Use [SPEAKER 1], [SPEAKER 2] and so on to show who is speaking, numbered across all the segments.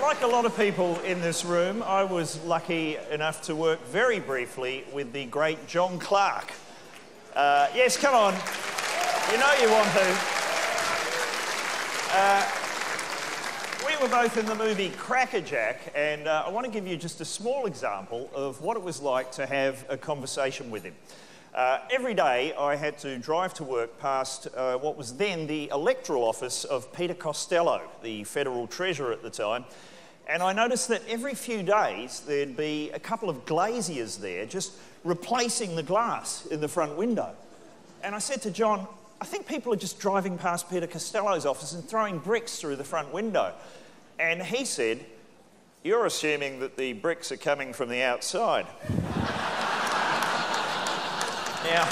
[SPEAKER 1] like a lot of people in this room, I was lucky enough to work very briefly with the great John Clarke. Uh, yes, come on. You know you want to. Uh, we were both in the movie Crackerjack, and uh, I want to give you just a small example of what it was like to have a conversation with him. Uh, every day I had to drive to work past uh, what was then the electoral office of Peter Costello, the federal treasurer at the time. And I noticed that every few days there'd be a couple of glaziers there just replacing the glass in the front window. And I said to John, I think people are just driving past Peter Costello's office and throwing bricks through the front window. And he said, You're assuming that the bricks are coming from the outside. now,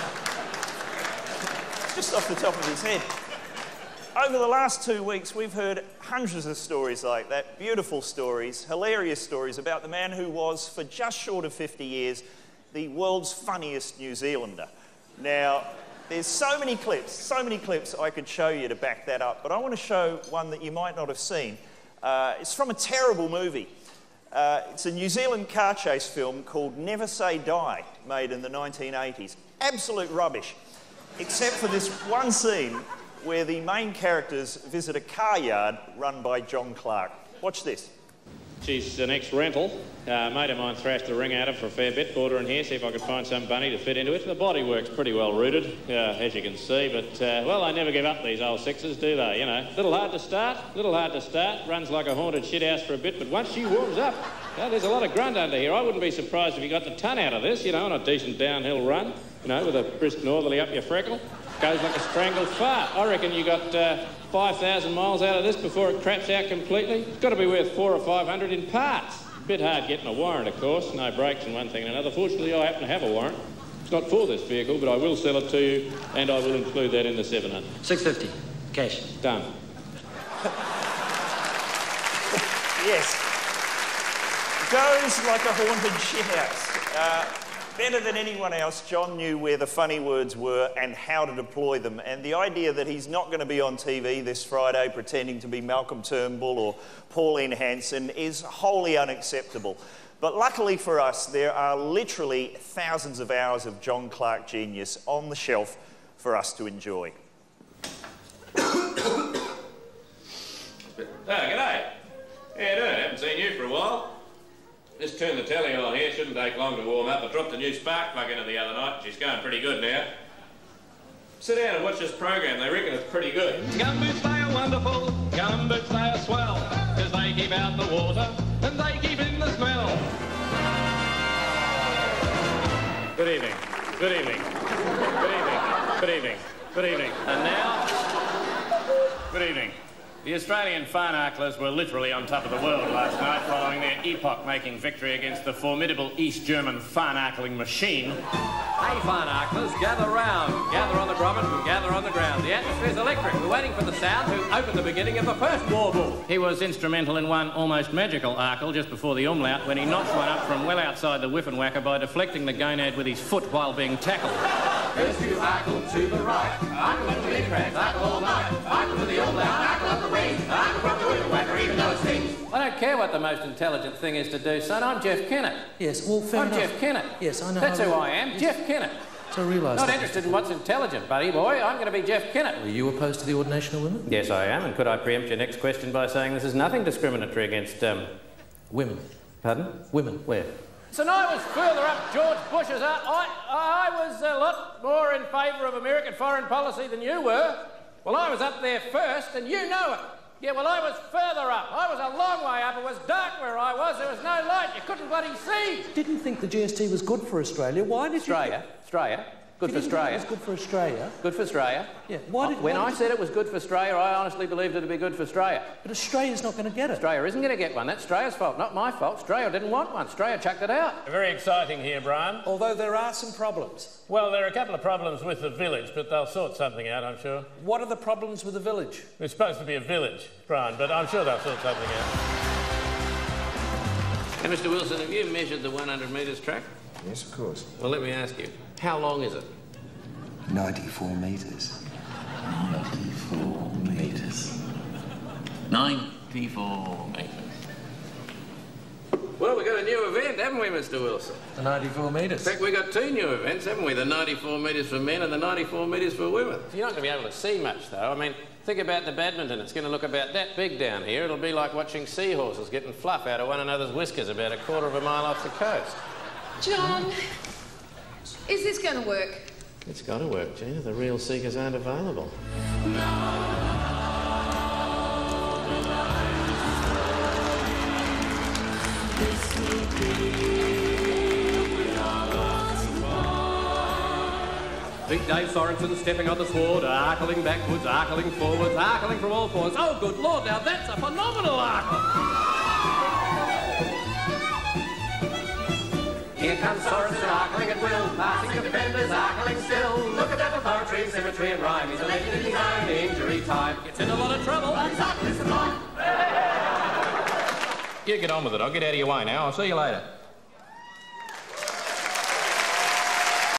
[SPEAKER 1] just off the top of his head. Over the last two weeks, we've heard hundreds of stories like that, beautiful stories, hilarious stories about the man who was, for just short of 50 years, the world's funniest New Zealander. Now, there's so many clips, so many clips I could show you to back that up, but I want to show one that you might not have seen. Uh, it's from a terrible movie. Uh, it's a New Zealand car chase film called Never Say Die, made in the 1980s. Absolute rubbish, except for this one scene where the main characters visit a car yard run by John Clarke. Watch this.
[SPEAKER 2] She's the next rental. Uh, mate of mine thrashed the ring at her for a fair bit. Brought her in here, see if I could find some bunny to fit into it. The body works pretty well rooted, uh, as you can see. But, uh, well, they never give up, these old sixes, do they? You know, a little hard to start, little hard to start. Runs like a haunted shithouse for a bit, but once she warms up, yeah, there's a lot of grunt under here. I wouldn't be surprised if you got the ton out of this, you know, on a decent downhill run. You know, with a brisk northerly up your freckle. Goes like a strangled fart. I reckon you got uh, 5,000 miles out of this before it craps out completely. It's got to be worth four or 500 in parts. Bit hard getting a warrant, of course. No brakes and one thing and another. Fortunately, I happen to have a warrant. It's not for this vehicle, but I will sell it to you, and I will include that in the 700.
[SPEAKER 3] 650. Cash.
[SPEAKER 2] Done.
[SPEAKER 1] yes. Goes like a haunted shithouse. Uh, better than anyone else, John knew where the funny words were and how to deploy them. And the idea that he's not going to be on TV this Friday pretending to be Malcolm Turnbull or Pauline Hanson is wholly unacceptable. But luckily for us, there are literally thousands of hours of John Clarke genius on the shelf for us to enjoy.
[SPEAKER 2] oh, g'day. How you doing? Haven't seen you for a while. Just turn the telly on here. Shouldn't take long to warm up. I dropped a new spark plug in it the other night. She's going pretty good now. Sit down and watch this program. They reckon it's pretty good.
[SPEAKER 4] Gumboots, they are wonderful. Gumboots, they are swell. Because they keep out the water and they keep in the smell.
[SPEAKER 2] Good evening. Good evening. Good evening. Good evening. Good evening. And now, good evening. The Australian Farnarkelers were literally on top of the world last night following their epoch-making victory against the formidable East German Farnarkeling machine.
[SPEAKER 5] Hey, Farnarkelers, gather round. Gather on the grommet and gather on the ground. The atmosphere's electric. We're waiting for the sound who opened the beginning of the first warble.
[SPEAKER 2] He was instrumental in one almost magical arkle just before the umlaut when he knocked one up from well outside the whiffenwhacker by deflecting the gonad with his foot while being tackled.
[SPEAKER 6] First you arkle to the right, arkle into the arkle all night, arkle to the umlaut, arkle up the wing, arkle
[SPEAKER 5] care what the most intelligent thing is to do, son. I'm Jeff Kennett.
[SPEAKER 7] Yes, well, fair
[SPEAKER 5] I'm
[SPEAKER 7] enough.
[SPEAKER 5] Jeff Kennett.
[SPEAKER 7] Yes, I know.
[SPEAKER 5] That's who I am, Jeff Kennett.
[SPEAKER 7] So I realise
[SPEAKER 5] Not
[SPEAKER 7] that.
[SPEAKER 5] interested in what's intelligent, buddy boy. I'm going to be Jeff Kennett.
[SPEAKER 7] Are you opposed to the ordination of women?
[SPEAKER 2] Yes, I am. And could I preempt your next question by saying this is nothing discriminatory against, um...
[SPEAKER 7] Women.
[SPEAKER 2] Pardon?
[SPEAKER 7] Women.
[SPEAKER 2] Where?
[SPEAKER 5] So now I was further up George Bush's. Uh, I, I was a lot more in favour of American foreign policy than you were. Well, I was up there first, and you know it. Yeah, well, I was further up. I was a long way up. It was dark where I was. There was no light. You couldn't bloody see.
[SPEAKER 7] Didn't think the GST was good for Australia. Why did
[SPEAKER 5] Australia, Australia, good for
[SPEAKER 7] You didn't think
[SPEAKER 5] Australia.
[SPEAKER 7] it was good for Australia.
[SPEAKER 5] Good for Australia.
[SPEAKER 7] Yeah. Why oh, did?
[SPEAKER 5] When
[SPEAKER 7] why
[SPEAKER 5] I
[SPEAKER 7] did-
[SPEAKER 5] said it was good for Australia, I honestly believed it'd be good for Australia.
[SPEAKER 7] But Australia's not going to get it.
[SPEAKER 5] Australia isn't going to get one. That's Australia's fault, not my fault. Australia didn't want one. Australia chucked it out.
[SPEAKER 2] Very exciting here, Bryan.
[SPEAKER 7] Although there are some problems.
[SPEAKER 2] Well, there are a couple of problems with the village, but they'll sort something out, I'm sure.
[SPEAKER 7] What are the problems with the village?
[SPEAKER 2] It's supposed to be a village, Bryan, but I'm sure they'll sort something out.
[SPEAKER 5] And Mr. Wilson, have you measured the 100 metres track?
[SPEAKER 8] Yes, of course.
[SPEAKER 5] Well, let me ask you, how long is it?
[SPEAKER 8] 94 metres.
[SPEAKER 9] 94 metres. 94 metres.
[SPEAKER 2] Well, we've got a new event, haven't we, Mr. Wilson?
[SPEAKER 7] The 94 metres.
[SPEAKER 2] In fact, we've got two new events, haven't we? The 94 metres for men and the 94 metres for women. You're not going to be able to see much, though. I mean, think about the badminton. It's going to look about that big down here. It'll be like watching seahorses getting fluff out of one another's whiskers about a quarter of a mile off the coast.
[SPEAKER 3] John, is this going to work?
[SPEAKER 10] It's got to work, Gina. The real seekers aren't available.
[SPEAKER 11] Big Dave Sorensen stepping on the sword, arkling backwards, arkling forwards, arkling from all points. Oh, good lord, now that's a phenomenal arkle.
[SPEAKER 12] Comes Sorensen arkling at will, passing defenders, arkling still. Look at that for symmetry and rhyme. He's a legend in his injury time.
[SPEAKER 11] Gets in a lot of trouble.
[SPEAKER 12] Exactly, sublime.
[SPEAKER 13] You get on with it. I'll get out of your way now. I'll see you later.